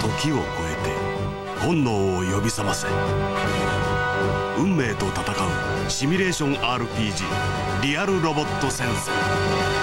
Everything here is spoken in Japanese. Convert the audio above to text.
時を超えて本能を呼び覚ませ。運命と戦うシミュレーション RPG リアルロボット戦争。